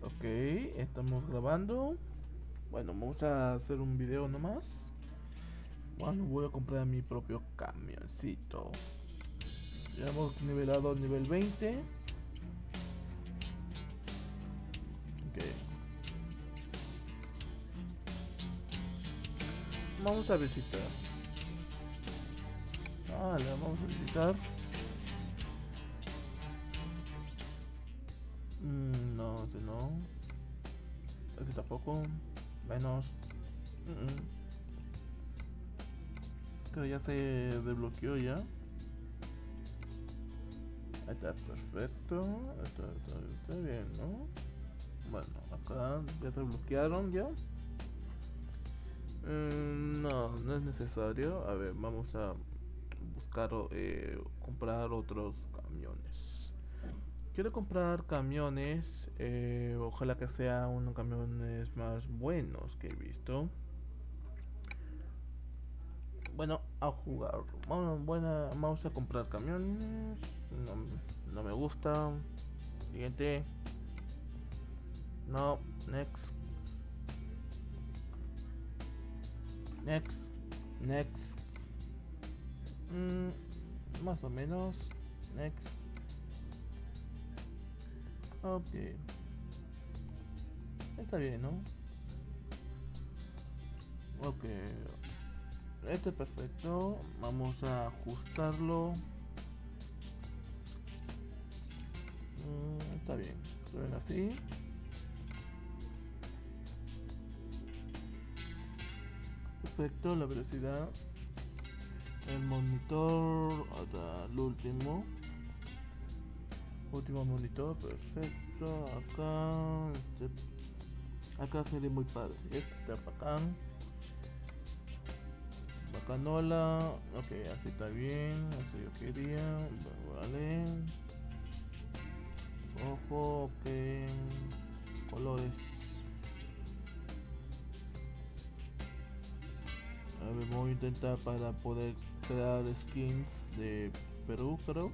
Ok, estamos grabando. Bueno, vamos a hacer un video nomás. Bueno, voy a comprar mi propio camioncito. Ya hemos nivelado nivel 20. Ok. Vamos a visitar. Vale, vamos a visitar. Mm, no. Ese tampoco. Menos. Mm, mm. Creo ya se desbloqueó ya. Está, perfecto. Está bien, ¿no? Bueno, acá ya se bloquearon ya. Mm, no, no es necesario. A ver, vamos a buscar eh, comprar otros camiones. Quiero comprar camiones, eh, ojalá que sean unos camiones más buenos que he visto. Bueno, a jugar. Bueno, buena, vamos a comprar camiones. No, no me gusta. Siguiente. No, next. Next. Next. Mm, más o menos. Next. Ok. Está bien, ¿no? Ok. Este es perfecto. Vamos a ajustarlo. Mm, está bien. Ven así. Perfecto, la velocidad. El monitor hasta el último. Último monitor, perfecto. Acá. Este, acá sería muy padre. Este está bacán. Bacanola. Ok, así está bien. Así yo quería. Vale. Ojo, ok. Colores. A ver, voy a intentar para poder crear skins de Perú, creo.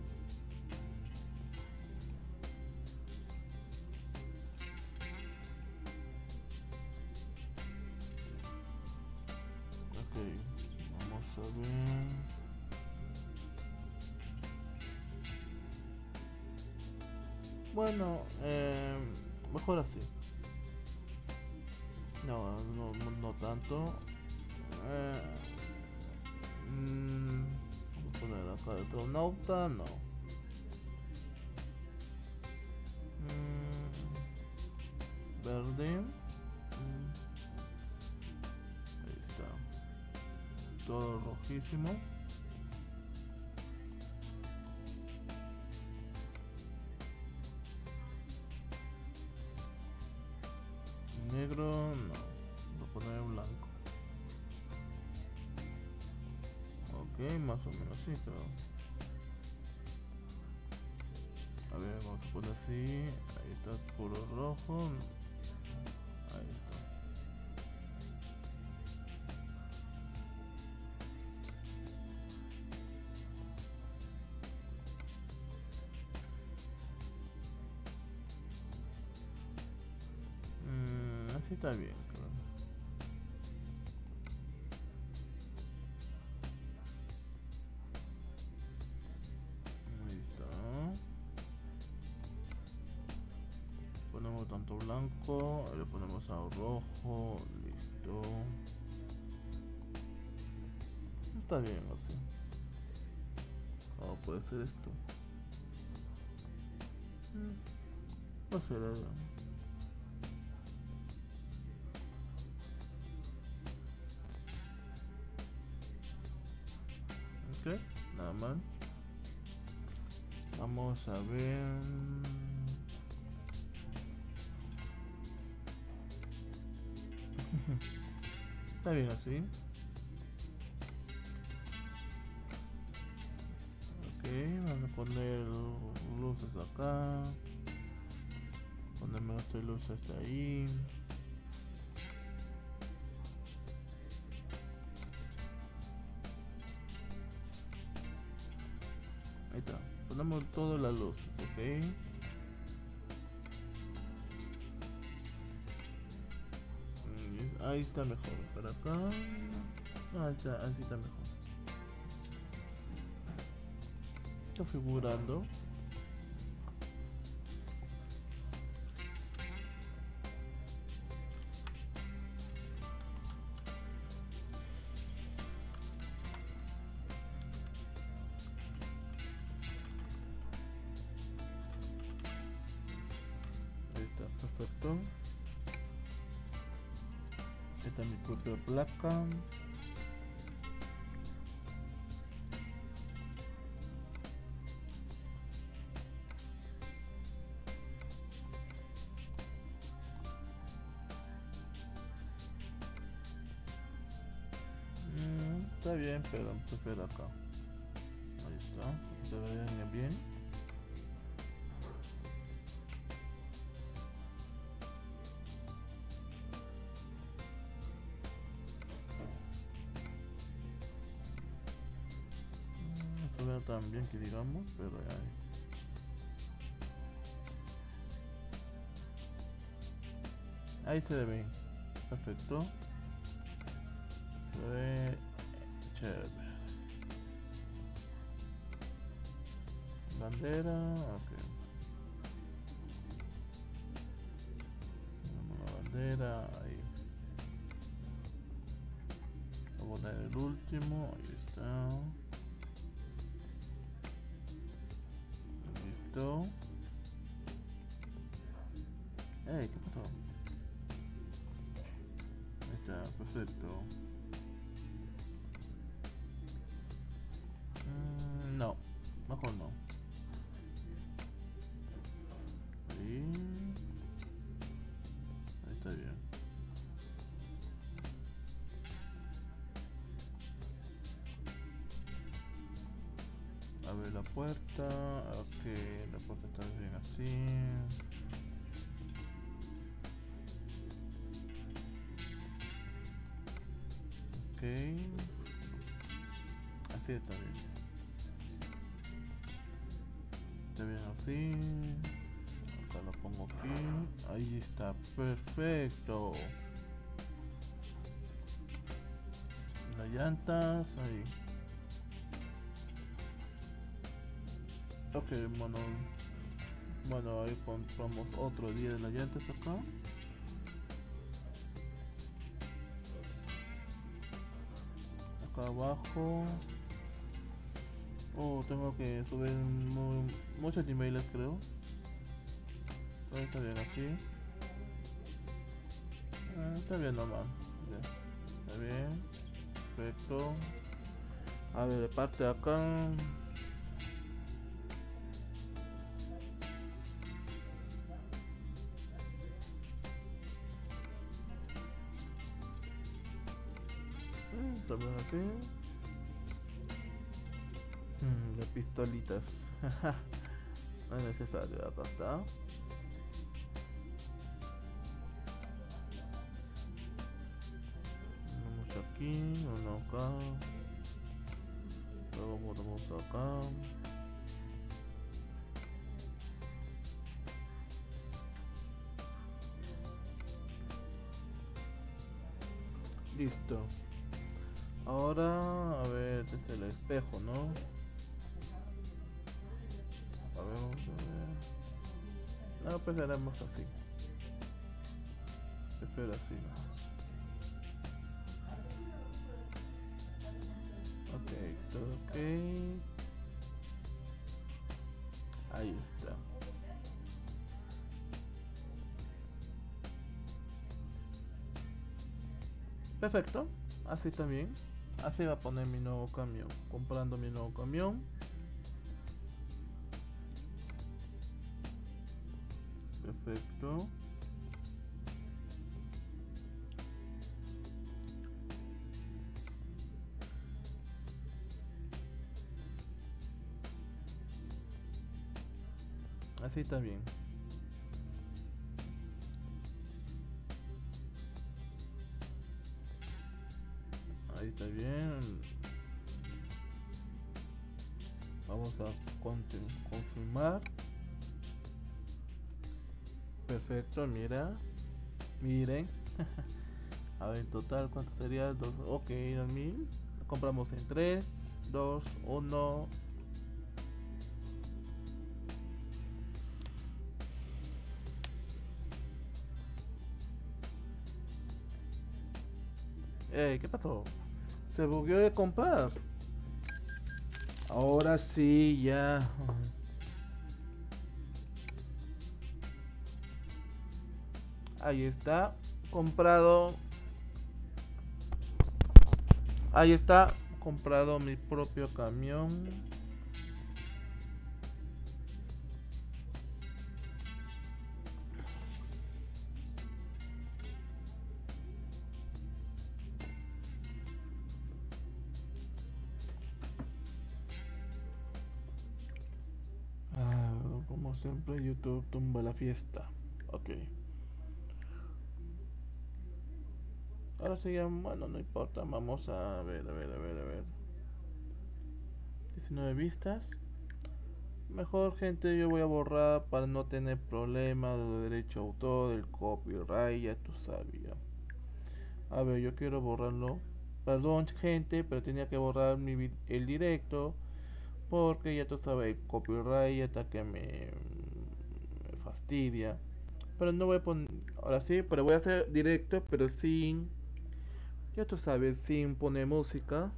Más o menos así, creo. A ver, vamos a poner así. Ahí está puro rojo. Ahí está. Mm, así está bien, Blanco, le ponemos a rojo, listo. Está bien así. ¿Cómo puede ser esto? No sé, la verdad. Ok, nada más. Vamos a ver. Está bien así. Ok, vamos a poner luces acá. Ponerme otras luces ahí. Ahí está. Ponemos todas las luces, ok. Ahí está mejor. Para acá. Ahí está, ahí está mejor. Está pero prefiero acá. Ahí está. Mm, se ve bien que digamos, pero ya. Ahí se ve bien. Perfecto. Se ve Bandera, ok. La bandera, ahí. Voy a poner el último, ahí está. Listo. Puerta. Ok, la puerta está bien así. Ok. Así está bien. Está bien así. Acá lo pongo aquí. Ahí está. Perfecto. Las llantas. Ahí. Bueno. Bueno, ahí compramos otro día de las llantas acá. Acá abajo. Oh, tengo que subir mu- muchos emails creo. Está bien así. Ah, está bien. Ya. Está bien. Perfecto. A ver, parte de acá. También así. Mm, de pistolitas. no es necesario, acá está. Vamos aquí, uno acá. Luego ponemos acá. Listo. Ahora, a ver, es el espejo, ¿no? A ver, vamos a ver. No, pues haremos así. Espera así. Ok, todo ok. Ahí está. Perfecto, así también. Así va a poner mi nuevo camión. Comprando mi nuevo camión. Perfecto. Así está bien. Perfecto, mira. Miren. A ver, en total, ¿cuánto sería? Dos, ok, 2000. Compramos en 3, 2, 1. Ey, ¿qué pasó? Se bugueó de comprar. Ahora sí, ya. Ahí está. Comprado. Ahí está. Comprado mi propio camión. Ah, como siempre YouTube tumba la fiesta. Ok. Ahora sí, ya, bueno, no importa. Vamos a ver, a ver, a ver, a ver. 19 vistas. Mejor, gente, yo voy a borrar para no tener problemas de derecho autor, del copyright, ya tú sabías. A ver, yo quiero borrarlo. Perdón, gente, pero tenía que borrar mi el directo. Porque ya tú sabes, el copyright hasta que me, me fastidia. Pero no voy a poner. Ahora sí, pero voy a hacer directo, pero sin ya tú sabes, sin poner música.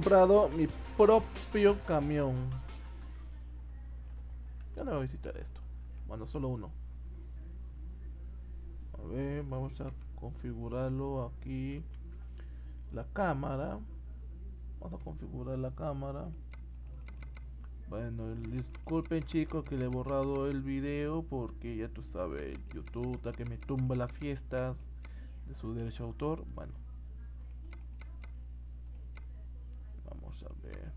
Comprado mi propio camión. Ya no voy a visitar esto. Bueno, solo uno. A ver, vamos a configurarlo aquí la cámara vamos a configurar la cámara bueno disculpen chicos que le he borrado el video porque ya tú sabes youtube está que me tumba las fiestas de su derecho a autor bueno vamos a ver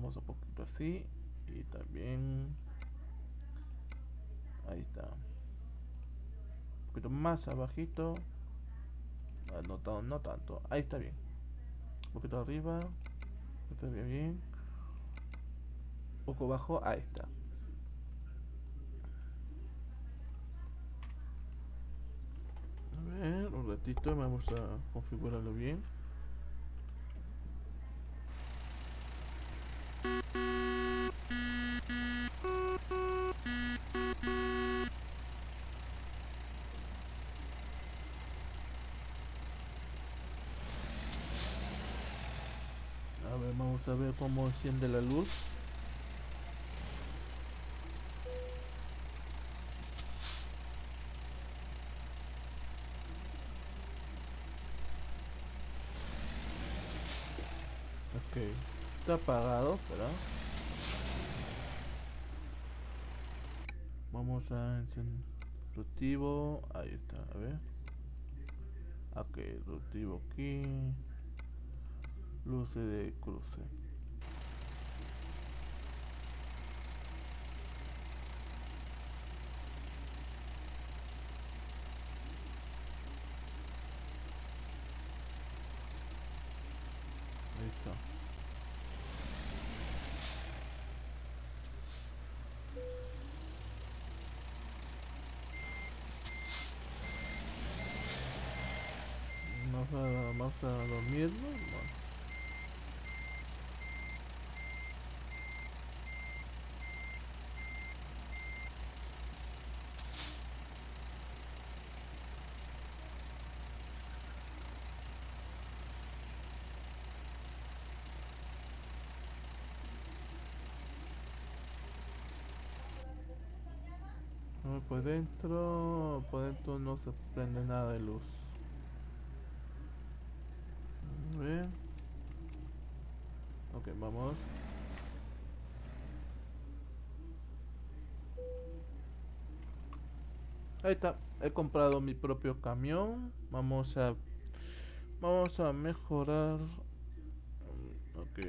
ponemos un poquito así y también ahí está un poquito más abajito no, no tanto. Ahí está bien. Un poquito arriba. Está bien, bien. Un poco abajo. Ahí está. A ver, un ratito. Vamos a configurarlo bien. A ver cómo enciende la luz ok apagado pero vamos a encender rutivo ahí está a ver. Ok rutivo aquí. Luces de cruce Listo. Vamos a, vamos a dormirnos. Bueno. por dentro por dentro no se prende nada de luz A ver. Ok, vamos. Ahí está. He comprado mi propio camión. Vamos a... Vamos a mejorar... Ok.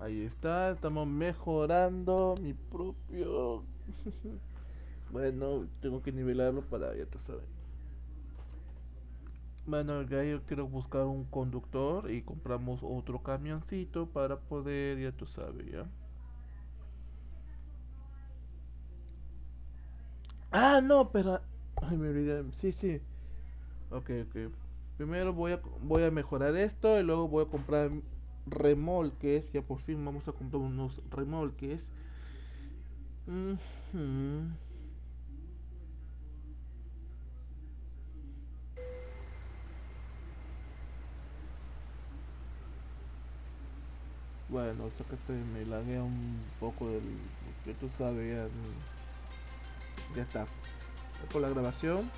Ahí está. Estamos mejorando mi propio... bueno, tengo que nivelarlo para... Ya te sabes. Bueno, ya yo quiero buscar un conductor y compramos otro camioncito para poder, ya tú sabes, ¿ya? Ah, no, pero... Ay, me olvidé. Sí, sí. Ok, ok. Primero voy a, voy a mejorar esto y luego voy a comprar remolques. Ya por fin vamos a comprar unos remolques. Bueno, eso que te me laguea un poco del... que tú sabes, ya está. Por la grabación.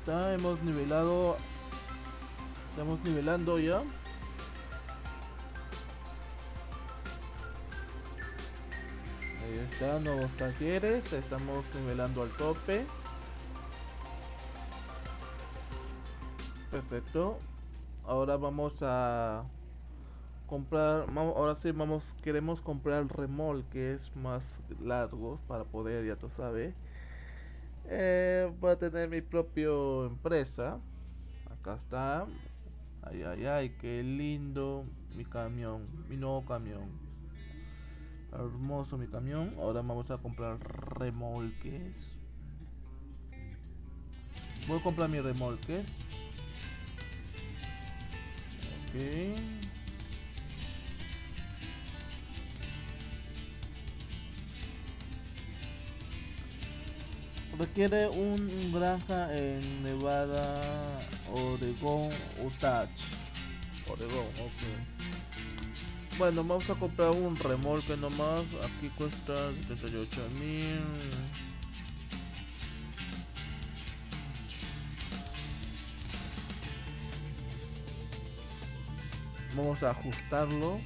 Está, hemos nivelado... Estamos nivelando ya. Ahí está, nuevos talleres. Estamos nivelando al tope. Perfecto. Ahora vamos a comprar, ahora sí vamos, queremos comprar el remolque más largos para poder, ya tú sabes. Eh, voy a tener mi propia empresa. Acá está. Ay, ay, ay, qué lindo mi camión, mi nuevo camión. Hermoso mi camión. Ahora vamos a comprar remolques. Voy a comprar mi remolque. Requiere un granja en Nevada, Oregón, Utah. Oregón, ok. Bueno, vamos a comprar un remolque nomás. Aquí cuesta 78 mil. vamos a ajustarlo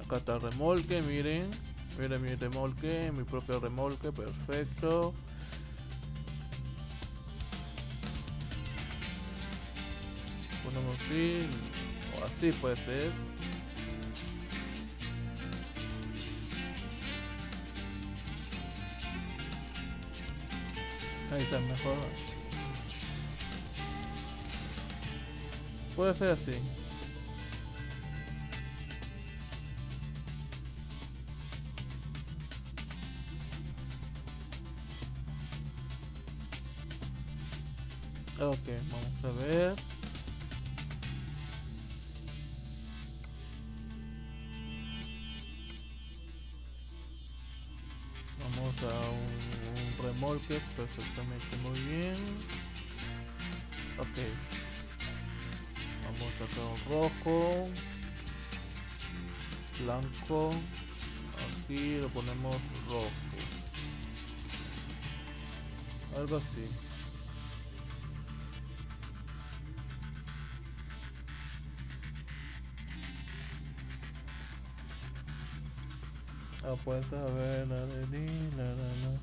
acá está el remolque miren miren mi remolque mi propio remolque perfecto. Ponemos así o así puede ser. Ahí está mejor. Puede ser así. Ok, vamos a ver. Vamos a un, un remolque perfectamente muy bien. Ok rojo blanco aquí lo ponemos rojo algo así pues a ver la de la, la, la.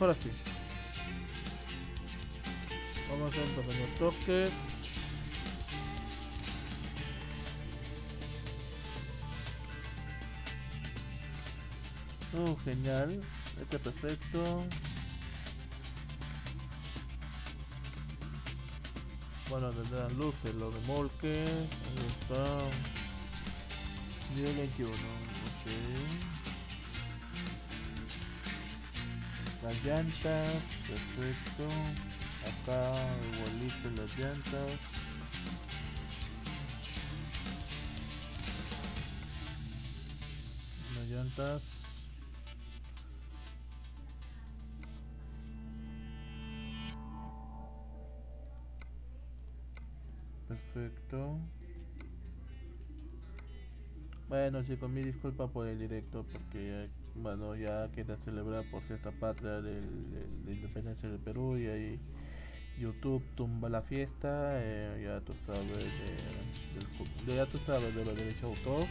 Ahora sí. Vamos a hacer un pequeño toque. Oh, genial. Este perfecto. Bueno, tendrán luces, los remolques. Ahí está. Nivel 21. Ok. las llantas perfecto acá igualito las llantas las llantas Bueno chicos, mi disculpa por el directo porque bueno ya queda celebrar por cierta patria de la independencia del Perú y ahí YouTube tumba la fiesta, eh, ya tú sabes de, de, ya tú sabes de los derechos de autor.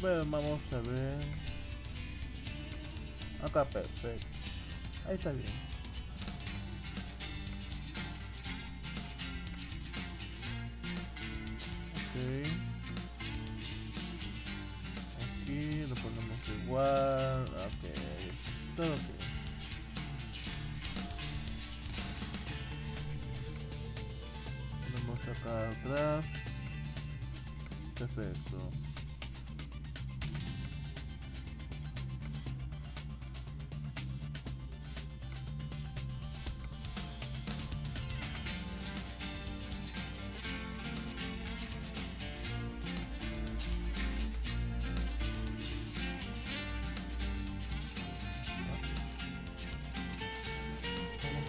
Bueno, vamos a ver. Acá perfecto. Ahí está bien.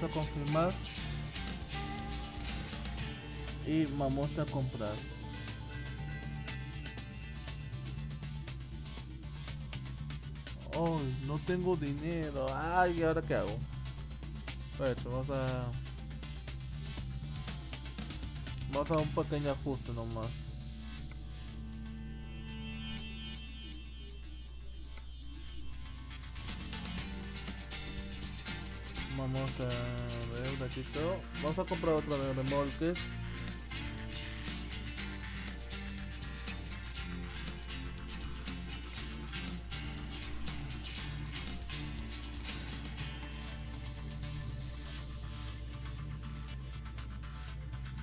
Confirmar. Y vamos a comprar. Oh no tengo dinero. Ay ahora qué hago pues vamos a vamos a un pequeño ajuste nomás ratito. Vamos a comprar otro de remolques.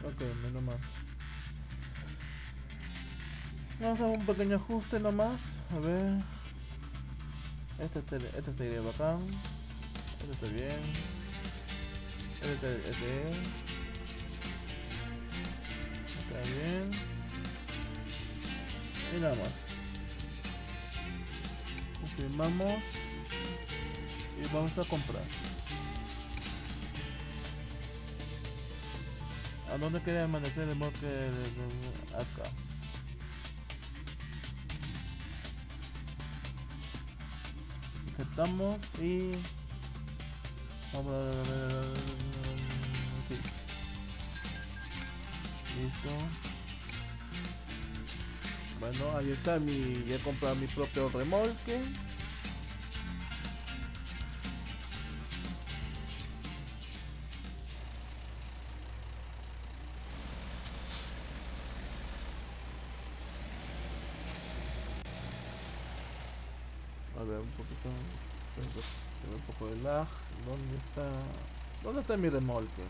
Ok, menos más. Vamos a hacer un pequeño ajuste nomás. A ver. Este, este sería bacán. Este está bien. Este, este Está bien. Y nada más. Confirmamos. Y vamos a comprar. ¿A dónde quería amanecer el bosque? Acá. Aceptamos y Bueno, ahí está mi. Ya he comprado mi propio remolque. Está? ¿Dónde está mi remolque?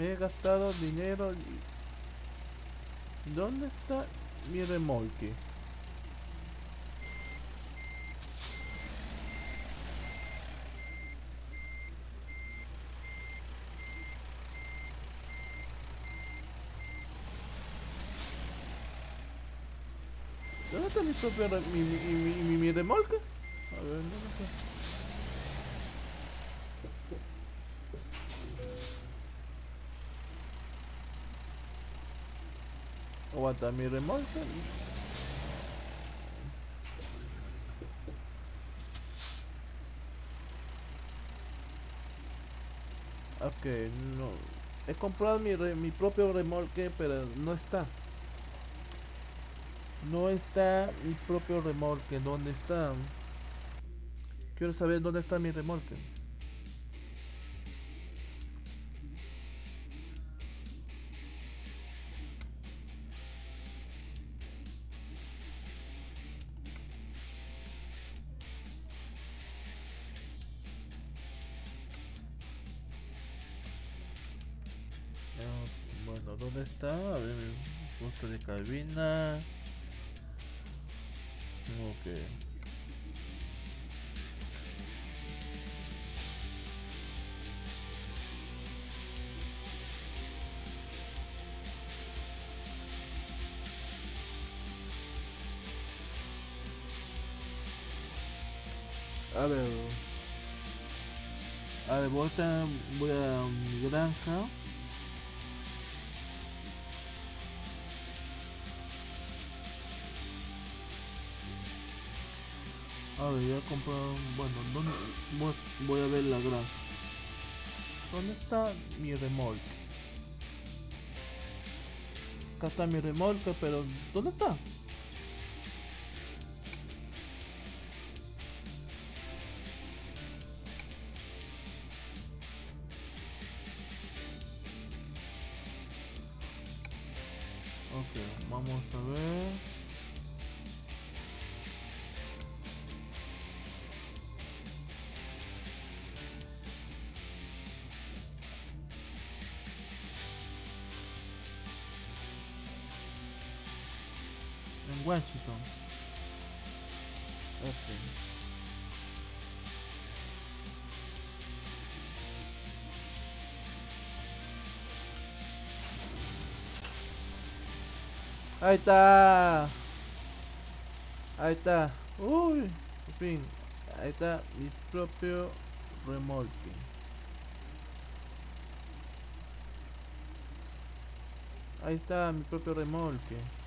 Me he gastado dinero. ¿Dónde está mi remolque? ¿Dónde está mi propio mi, mi, mi, mi remolque? A ver, ¿dónde está? Aguanta mi remolque. Ok, no. He comprado mi, re, mi propio remolque, pero no está. No está mi propio remolque. ¿Dónde está? Quiero saber dónde está mi remolque. Voy a, granja. A ver, ya he comprado. Bueno, ¿dónde? Voy, a ver la granja. ¿Dónde está mi remolque? Acá está mi remolque, pero ¿dónde está? Ahí está. Ahí está. Uy, en. Ahí está mi propio remolque. Ahí está mi propio remolque.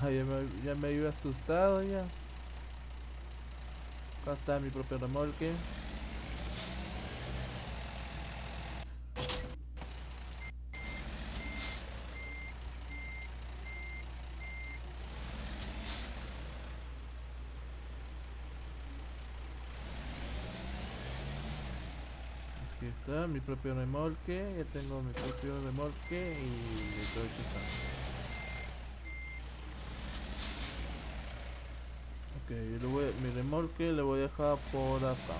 Ah, ya, me, ya me había asustado ya. Acá está mi propio remolque. Aquí está mi propio remolque, ya tengo mi propio remolque y estoy chutando. Ok, mi remolque le voy a dejar por acá.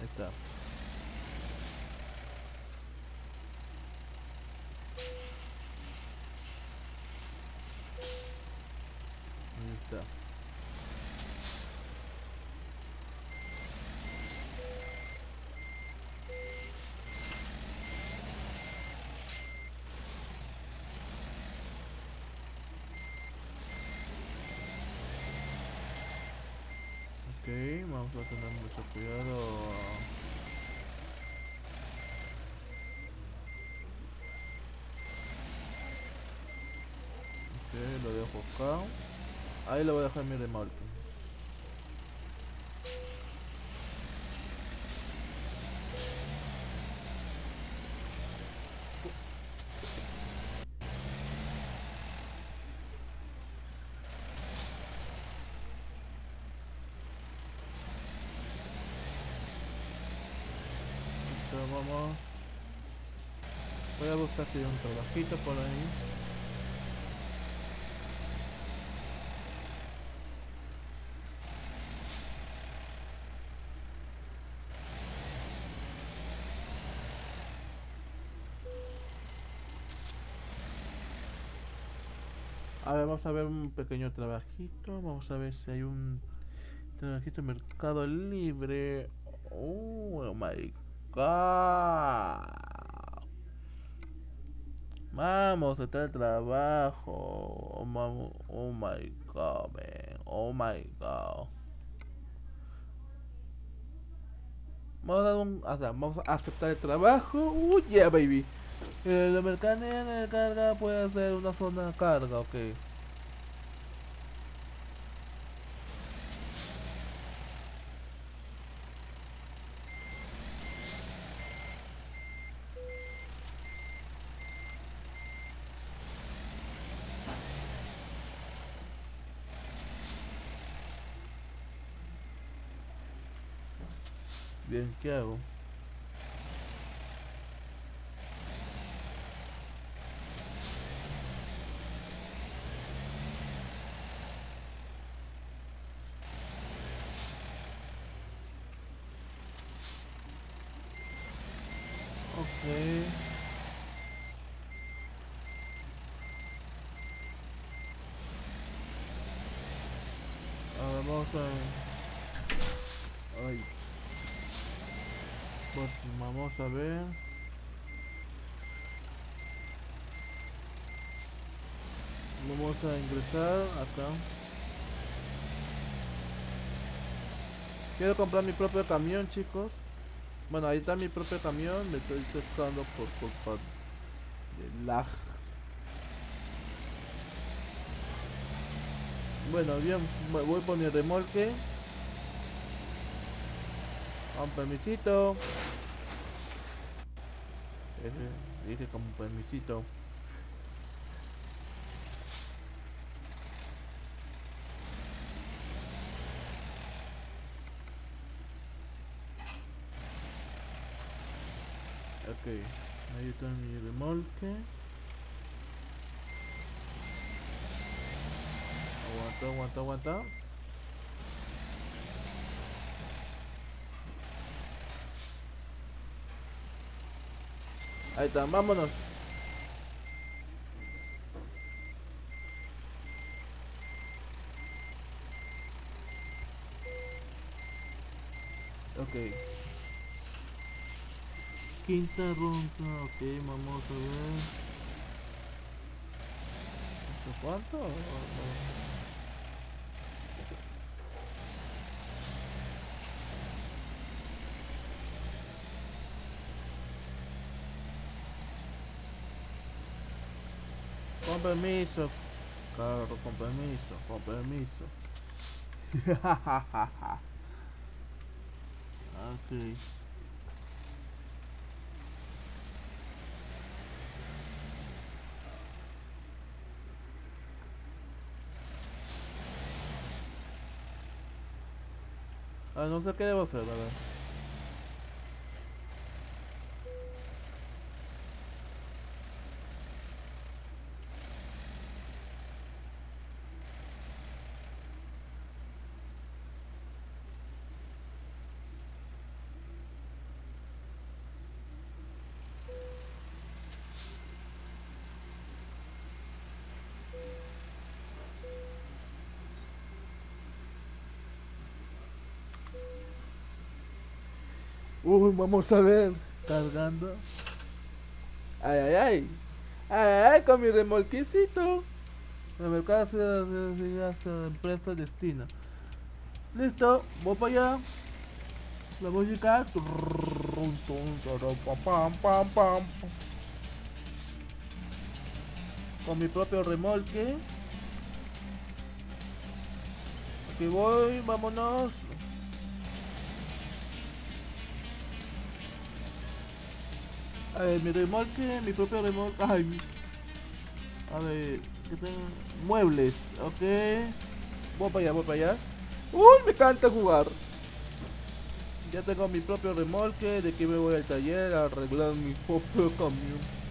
Ahí está. Ok, vamos a tener mucho cuidado. Ok, lo dejo acá. Ahí lo voy a dejar mi remolque. vamos voy a buscar si hay un trabajito por ahí A ver, vamos a ver un pequeño trabajito. Vamos a ver si hay un trabajito en Mercado Libre. Oh, my god. Vamos, está el trabajo. Oh, mam- oh my god, man. Oh my god. Vamos a, dar un, o sea, vamos a aceptar el trabajo. Uh, yeah, baby. Eh, la mercanía de carga puede ser una zona de carga, ok. Bien, ¿qué hago? Ok. A ver, vamos a... Ay. Pues vamos a ver. Vamos a ingresar acá. Quiero comprar mi propio camión, chicos. Bueno, ahí está mi propio camión. Me estoy testando por culpa de lag. Bueno, bien, me voy por mi remolque. Con permisito. Ese, dije con permisito. Ok, ahí está mi remolque. Aguanta, aguanta, aguanta. Ahí está, vámonos. Ok. Quinta ronda, ok, vamos a ver. ¿Esto cuánto? Permiso. Claro, con permiso, con permiso. ok. Ah, no sé qué debo hacer, a Uy, vamos a ver. Cargando. Ay, ay, ay. Ay, ay, con mi remolquecito. El mercado de la empresa Destino. Listo, voy para allá. La música. Con mi propio remolque. Aquí voy, vámonos. Ver, mi remolque, mi propio remolque. Ay. A ver, ¿qué tengo? Muebles, ok. Voy para allá, voy para allá. Uy, me encanta jugar. Ya tengo mi propio remolque. De aquí me voy al taller a arreglar mi propio camión.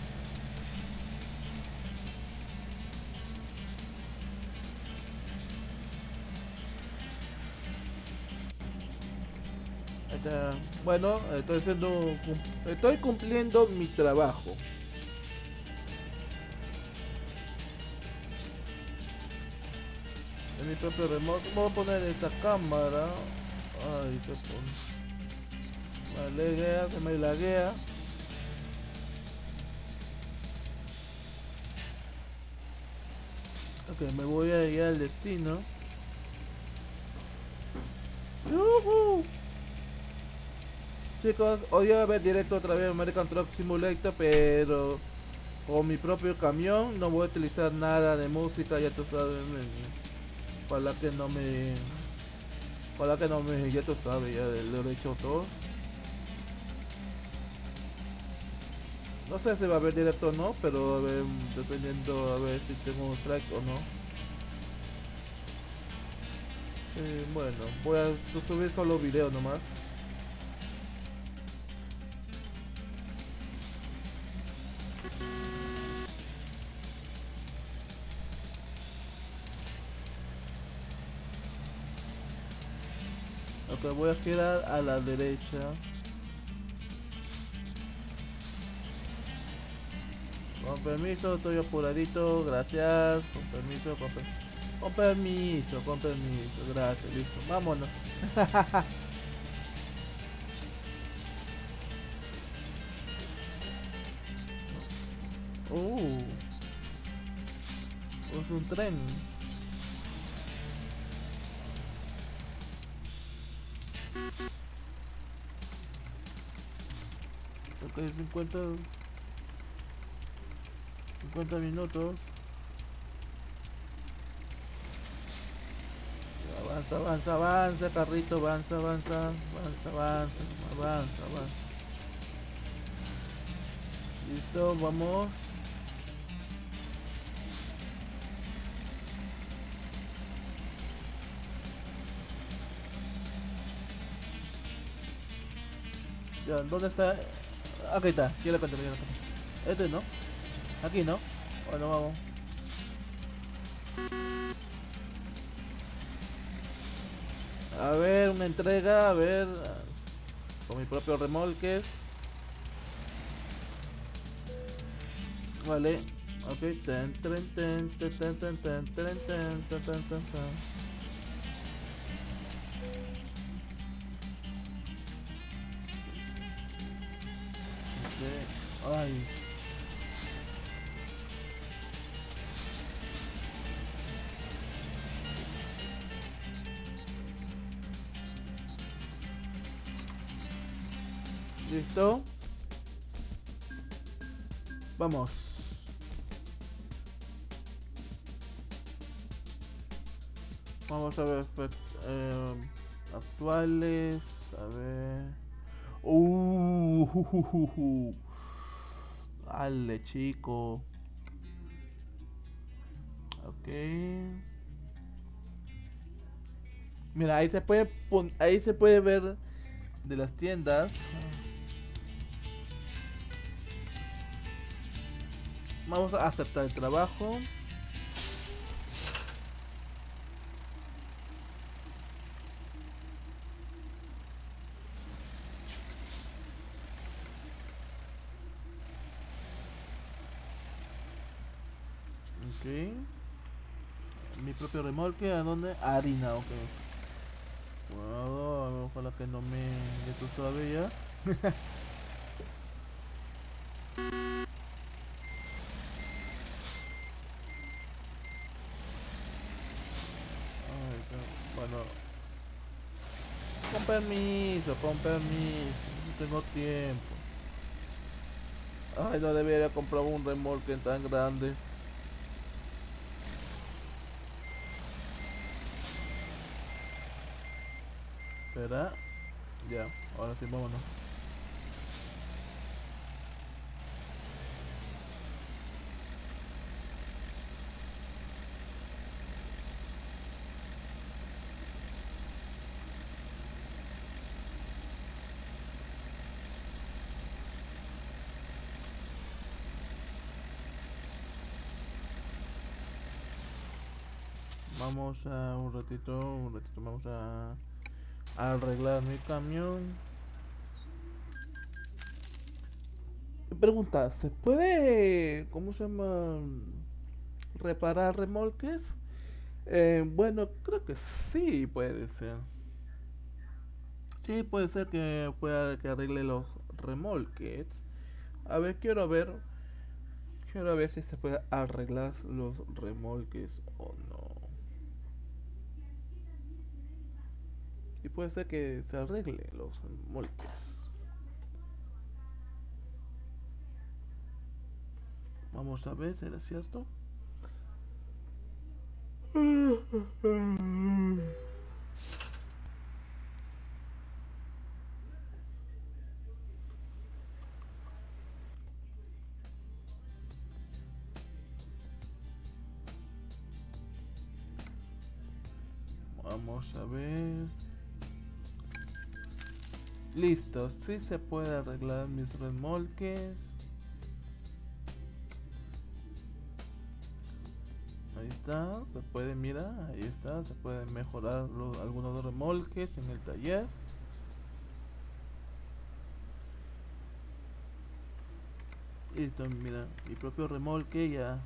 Bueno, estoy haciendo, estoy cumpliendo mi trabajo. En mi propio remoto voy a poner esta cámara. Ay, qué pon. Me laguea, se me laguea. Ok, me voy a ir al destino. Chicos, hoy voy a ver directo otra vez American Truck Simulator, pero con mi propio camión no voy a utilizar nada de música, ya tú sabes, para que no me... Para que no me... ya tú sabes, ya lo he hecho todo. No sé si va a haber directo o no, pero a ver, dependiendo a ver si tengo un strike o no. Eh, bueno, voy a subir solo video nomás. Voy a girar a la derecha. Con permiso, estoy apuradito, gracias. Con permiso, con permiso. Con permiso, con permiso, gracias, listo. Vámonos. uh. Es un tren. Ok, 50 50 minutos. Avanza, avanza, avanza, carrito, avanza, avanza, avanza, avanza, avanza, avanza. Listo, vamos. ¿dónde está? Aquí está, ya lo encontré, ya lo encontré. Este no. Aquí, ¿no? Bueno, vamos. A ver, una entrega, a ver. Con mi propio remolque. Vale. Ok. Ten, ten, ten, ten, ten, ten, ten, ten, ten. Ay. Listo. Vamos. Vamos a ver eh, actuales. A ver. Uh, uh, Dale, chico. Ok. Mira, ahí se puede ahí se puede ver de las tiendas. Vamos a aceptar el trabajo. Ok. Mi propio remolque, ¿a dónde? Harina, ok. Bueno, ojalá que no me de tu todavía. Con permiso, con permiso. No tengo tiempo. Ay, no debería comprar un remolque tan grande. Espera. Ya, ahora sí, vámonos. vamos a un ratito, un ratito vamos a, arreglar mi camión. Pregunta, ¿se puede, cómo se llama, reparar remolques? Eh, bueno, creo que sí puede ser. Sí, puede ser que pueda que arregle los remolques. A ver, quiero ver. Quiero ver si se puede arreglar los remolques o no. Y puede ser que se arregle los remolques. Vamos a ver, ¿será cierto? Vamos a ver. Listo, si se puede arreglar mis remolques. Ahí está, se puede, mira, ahí está, se pueden mejorar los, algunos remolques en el taller. Listo, mira, mi propio remolque ya.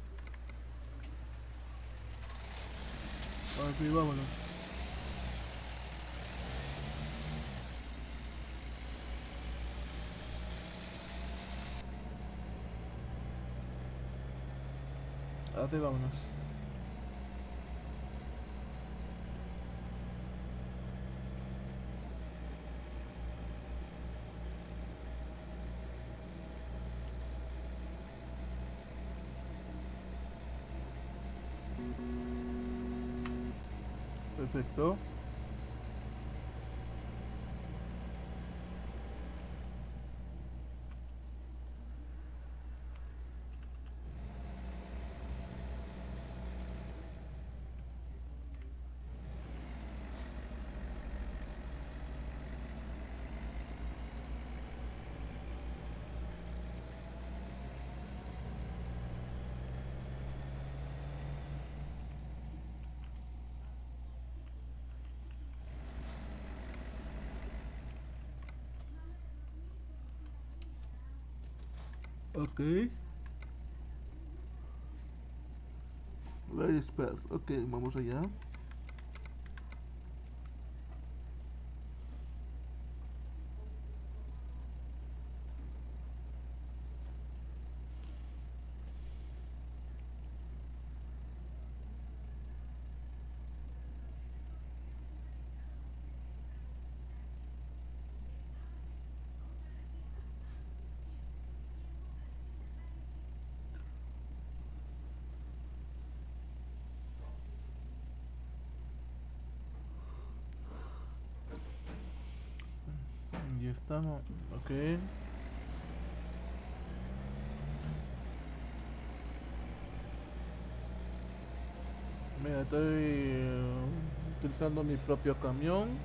Ahora vámonos. Así vámonos. Perfecto. Ok. Very spell. Ok, vamos allá. Estamos, ok. Mira, estoy eh, utilizando mi propio camión.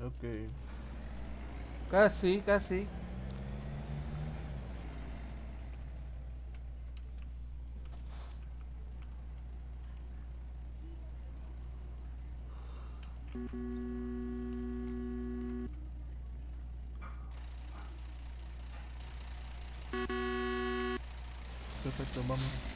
Ok. Casi, casi. Perfecto, vamos.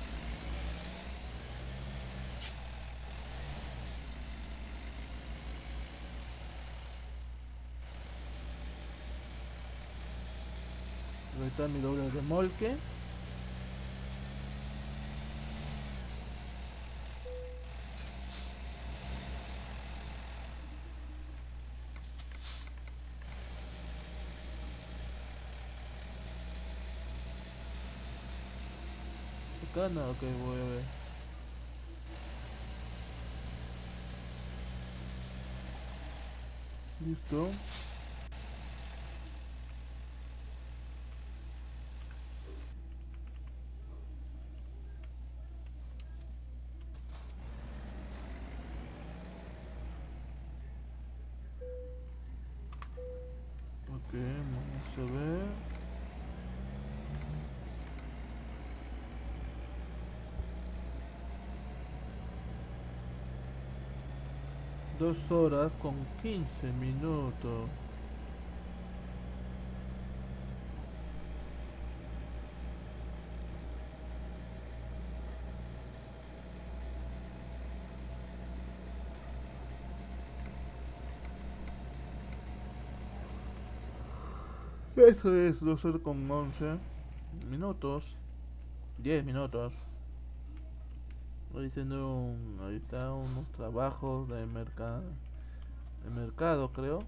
Está mi doble remolque. Acá no, ok, voy a ver. Listo. 2 horas con 15 minutos. Eso es 2 horas con 11 minutos. 10 minutos. Estoy diciendo ahorita unos trabajos de mercado. De mercado, creo.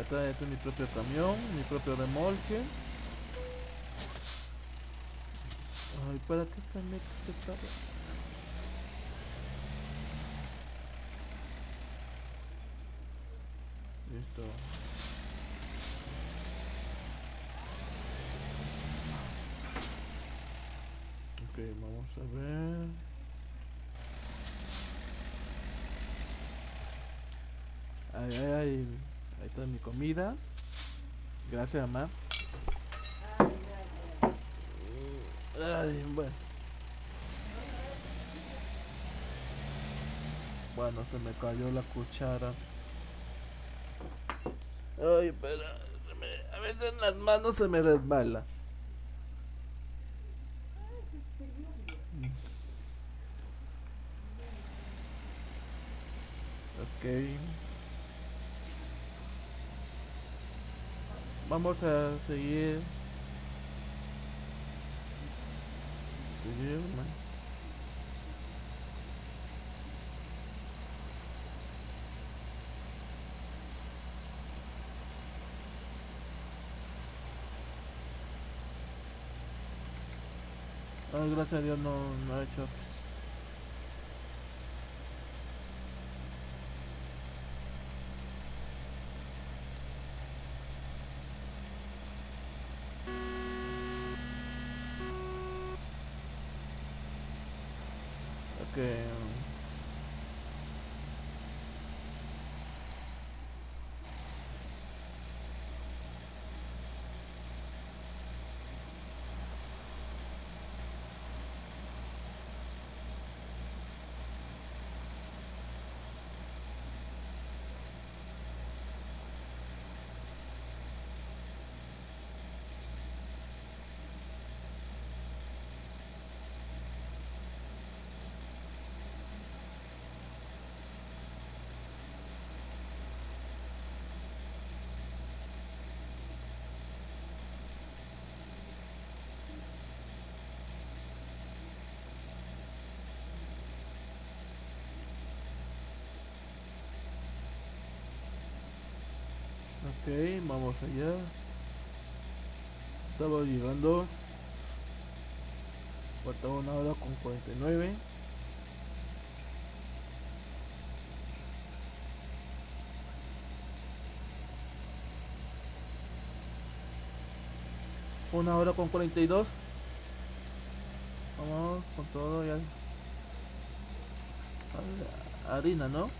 Acá este es mi propio camión, mi propio remolque. Ay, ¿para qué se mete este carro? Listo. Ok, vamos a ver. Ay, ay, ay. Ahí está mi comida. Gracias, mamá. Ay, bueno. Bueno, se me cayó la cuchara. Ay, pero a veces las manos se me resbala. Vamos a seguir. Ay, gracias a Dios no ha hecho. Ok. Ok, vamos allá. Estamos llegando. Falta una hora con 49. Una hora con 42. Vamos con todo ya. Harina, ¿no?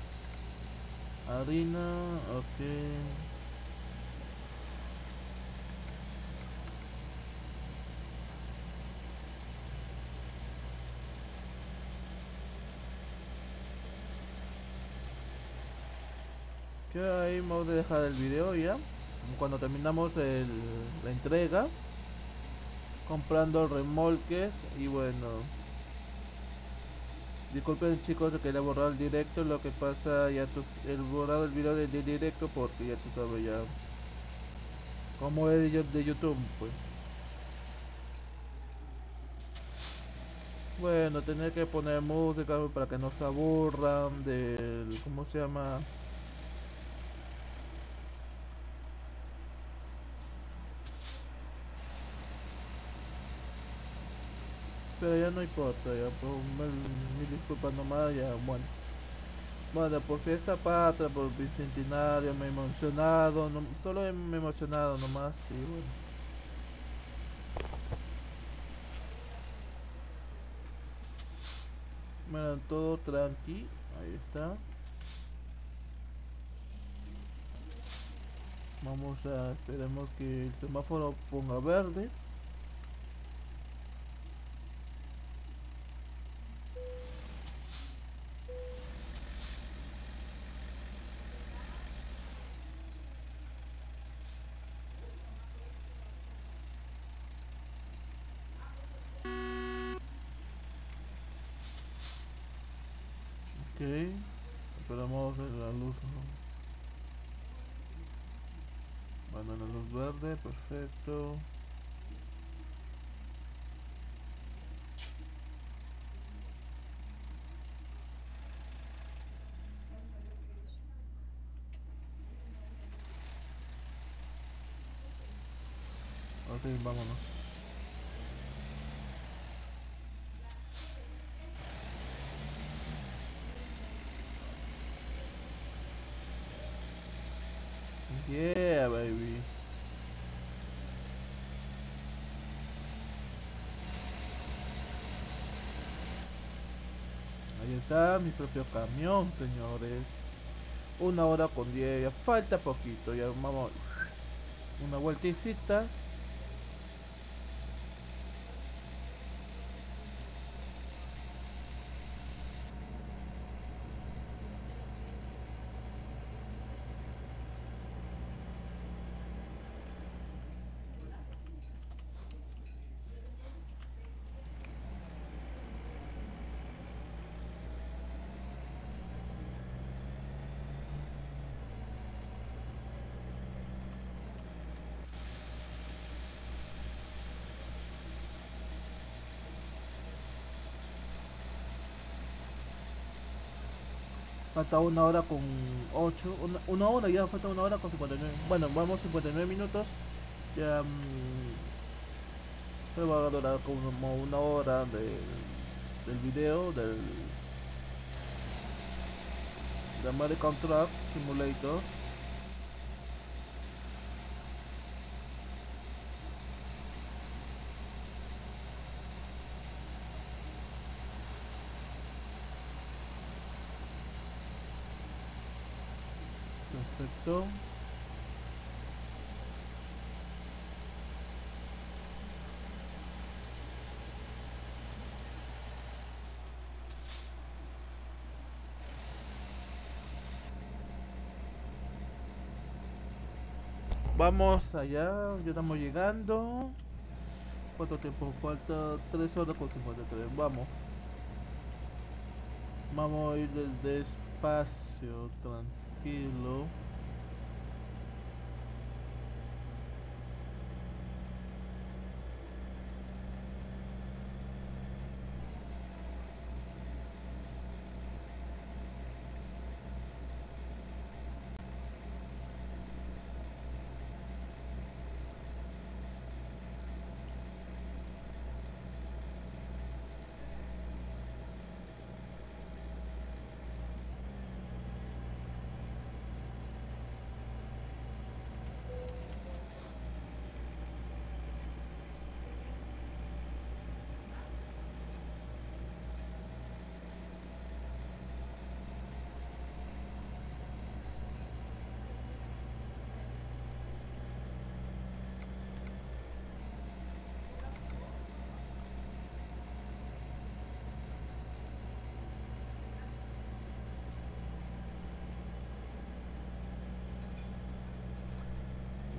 Harina, ok. Que ahí vamos a dejar el video ya. Cuando terminamos el, la entrega. Comprando remolques y bueno. Disculpen chicos, quería borrar el directo. Lo que pasa, ya tú, el borrado el video del directo porque ya tú sabes ya. Como es de YouTube, pues. Bueno, tener que poner música para que no se aburran del. ¿Cómo se llama? Pero ya no importa, ya por mil, disculpas nomás, ya bueno. Bueno, por fiesta patria, por bicentenario, me he emocionado, solo me he emocionado nomás y bueno. Bueno, todo tranqui, ahí está. Vamos a, esperemos que el semáforo ponga verde. Ok, esperamos la luz. ¿no? Bueno, la verde, perfecto. Ok, vámonos. Yeah, baby. Mi propio camión, señores. Una hora con diez, ya falta poquito, ya vamos. Una vueltecita. Falta una hora con 8, una, una, hora ya, falta una hora con 59. Bueno, vamos 59 minutos. Ya mmm, va a durar como una hora de, del video del de American Truck Simulator. Vamos allá, ya estamos llegando. ¿Cuánto tiempo falta? 3 horas con 53. Vamos. Vamos a ir despacio, tranquilo.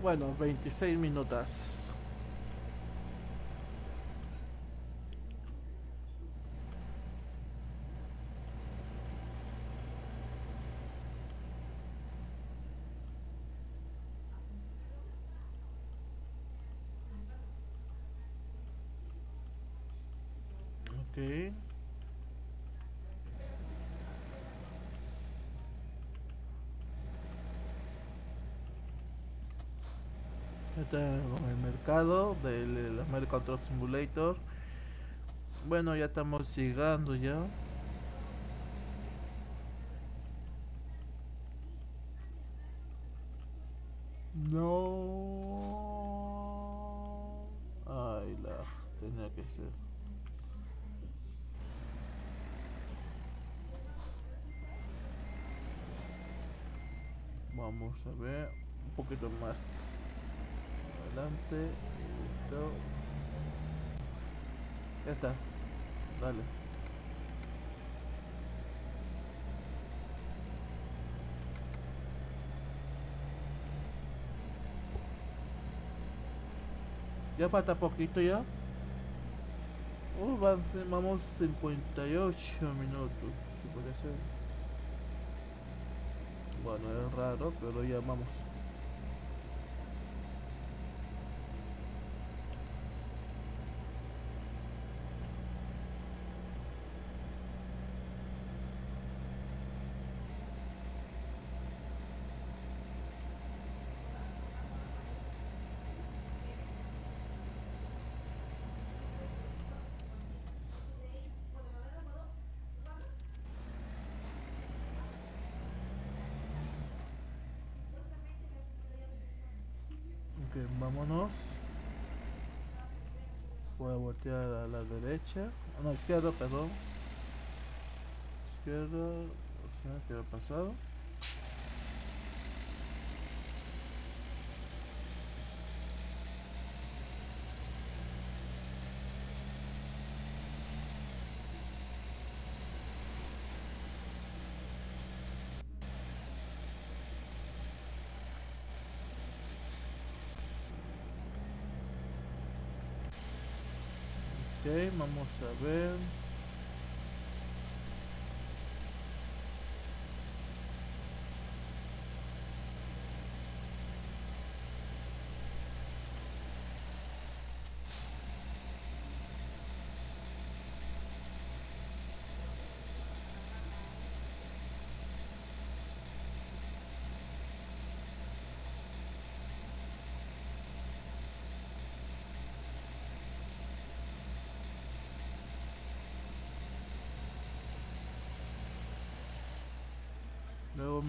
Bueno, 26 minutos. Okay. Con el mercado del American Truck Simulator. Bueno, ya estamos llegando ya. No. Ay, la tenía que ser. Vamos a ver un poquito más adelante listo. Ya está dale. Ya falta poquito ya. Uh, vamos 58 minutos si puede ser. Bueno es raro pero ya vamos Vámonos. Voy a voltear a la derecha. No, izquierda, perdón. Izquierda. O sea, ¿qué ha pasado? Ok, vamos a ver. Luego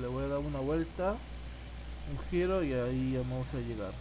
le voy a dar una vuelta. Un giro y ahí vamos a llegar.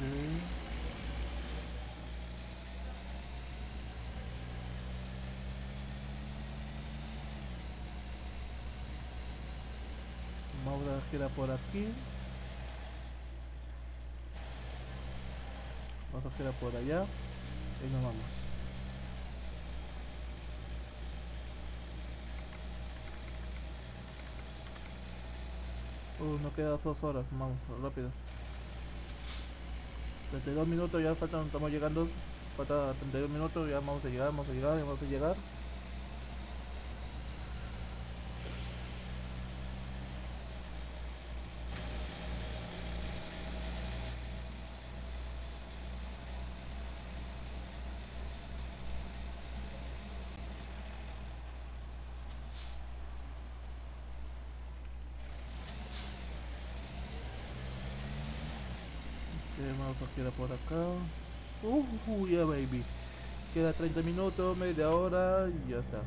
Ok. Vamos a girar por aquí. Vamos a girar por allá. Y nos vamos. Uh, nos queda dos horas. Vamos, rápido. 32 minutos, ya faltan, estamos llegando. Falta 32 minutos, ya vamos a llegar, vamos a llegar, vamos a llegar. Ok, vamos a girar por acá. Uh, ya baby. Queda 30 minutos, media hora y ya está.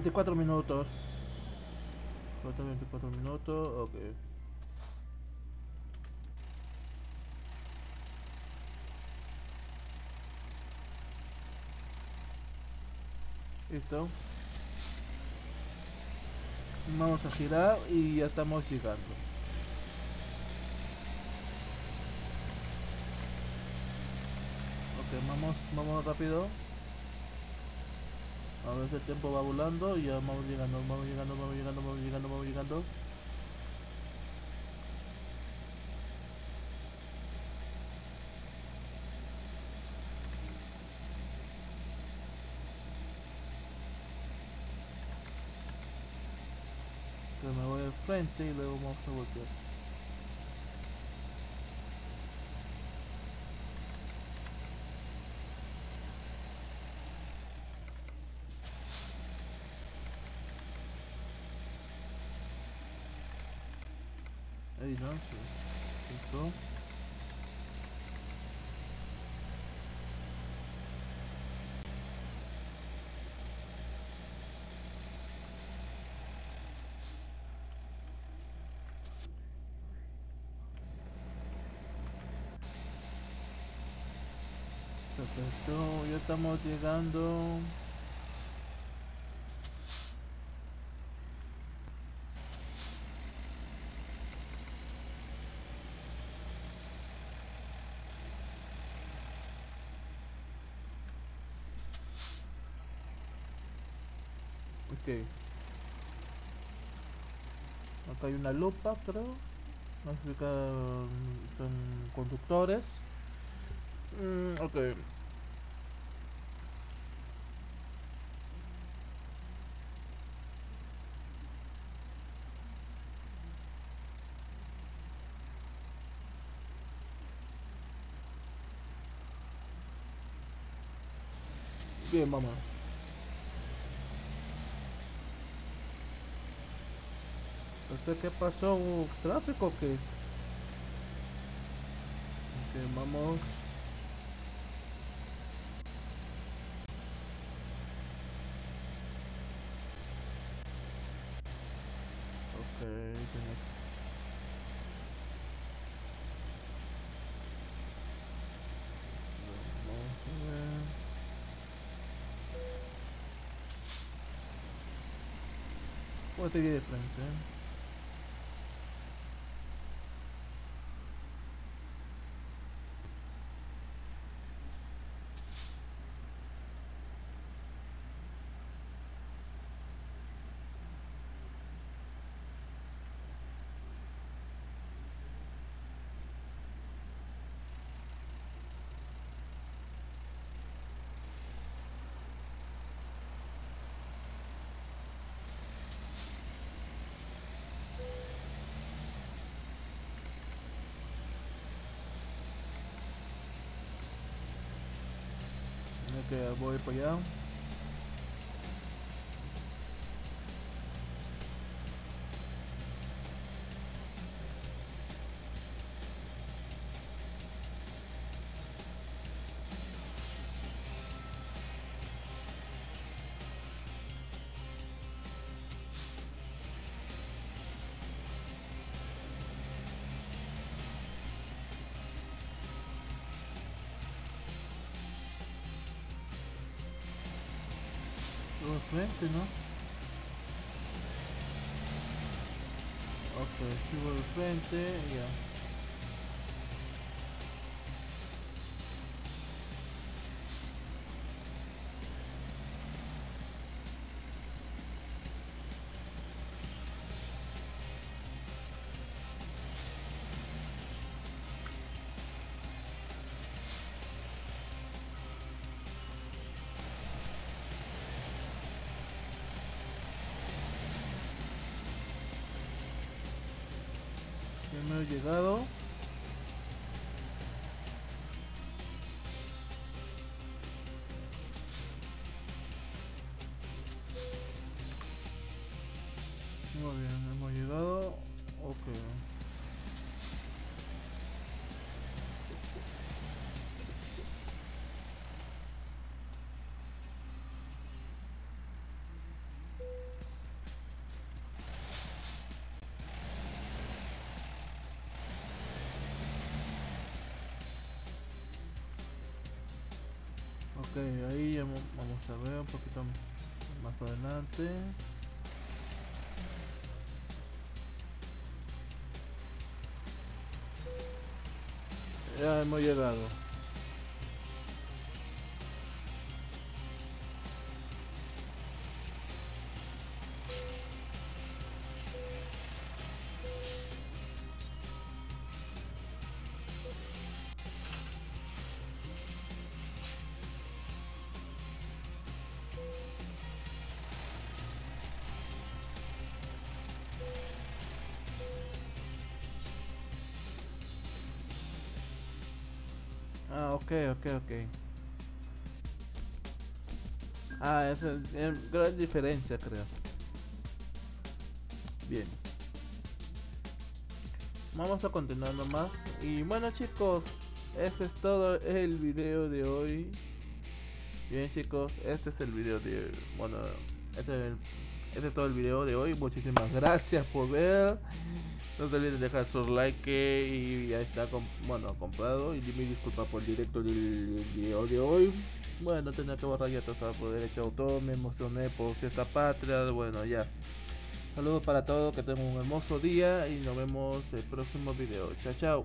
Veinticuatro minutos. Faltan 24 minutos, ok. Listo. Vamos a girar y ya estamos llegando. Ok, vamos, vamos rápido. A ver si el tiempo va volando y ya vamos llegando, vamos llegando, vamos llegando, vamos llegando, vamos llegando. Que me voy al frente y luego vamos a voltear. Listo. perfecto. Ya estamos llegando. Acá hay una lupa, creo. No sé qué son conductores. Mm, ok. Bien, mamá. Sé qué pasó, ¿Hubo tráfico o qué? Ok, vamos. Ok, tengo... Vamos a ver. Puedo seguir Ok, voy para allá. ¿No? Ok, sigo de frente, ya. Primero llegado. Muy bien, Ok, ahí ya mo- vamos a ver un poquito más adelante. Ya hemos llegado. Ok, ok. Ah, esa es es gran diferencia, creo. Bien. Vamos a continuar nomás. Y bueno, chicos, este es todo el video de hoy. Bien, chicos, este es el video de. Bueno, este es, el- este es todo el video de hoy. Muchísimas gracias por ver. No se olviden dejar su like y ya está, bueno, comprado. Y me disculpa por el directo del video de hoy. Bueno, tenía que borrar ya todo por derecho de autor. Me emocioné por esta patria. Bueno, ya. Saludos para todos, que tengan un hermoso día y nos vemos el próximo video. Chao, chao.